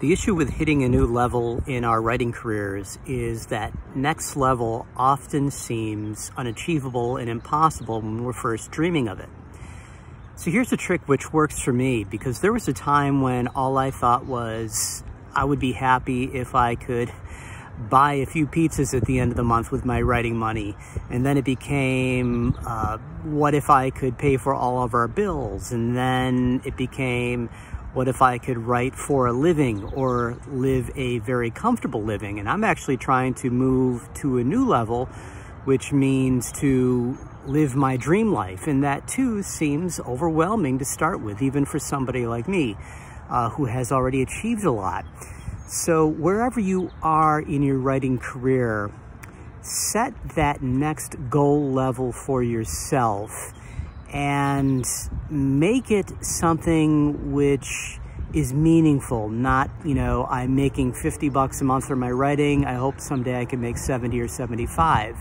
The issue with hitting a new level in our writing careers is that next level often seems unachievable and impossible when we're first dreaming of it. So here's a trick which works for me because there was a time when all I thought was I would be happy if I could buy a few pizzas at the end of the month with my writing money. And then it became, uh, what if I could pay for all of our bills? And then it became, what if I could write for a living or live a very comfortable living? And I'm actually trying to move to a new level, which means to live my dream life. And that too seems overwhelming to start with, even for somebody like me uh, who has already achieved a lot. So wherever you are in your writing career, set that next goal level for yourself and make it something which is meaningful, not, you know, I'm making 50 bucks a month for my writing. I hope someday I can make 70 or 75.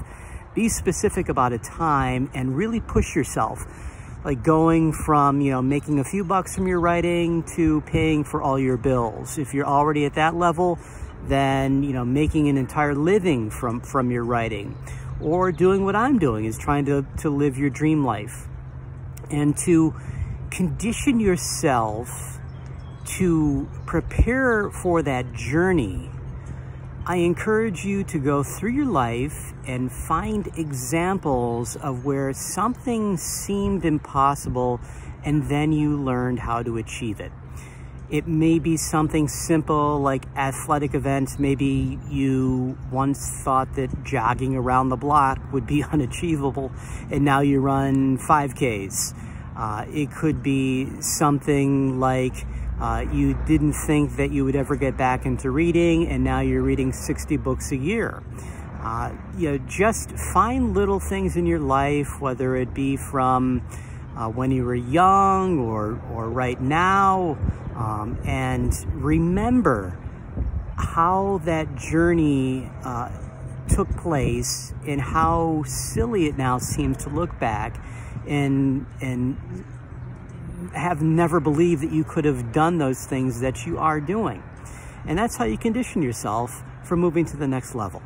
Be specific about a time and really push yourself. Like going from, you know, making a few bucks from your writing to paying for all your bills. If you're already at that level, then, you know, making an entire living from, from your writing. Or doing what I'm doing is trying to, to live your dream life and to condition yourself to prepare for that journey, I encourage you to go through your life and find examples of where something seemed impossible and then you learned how to achieve it. It may be something simple like athletic events. Maybe you once thought that jogging around the block would be unachievable and now you run 5Ks. Uh, it could be something like uh, you didn't think that you would ever get back into reading and now you're reading 60 books a year. Uh, you know, just find little things in your life, whether it be from uh, when you were young or, or right now, um, and remember how that journey uh, took place and how silly it now seems to look back and and have never believed that you could have done those things that you are doing. And that's how you condition yourself for moving to the next level.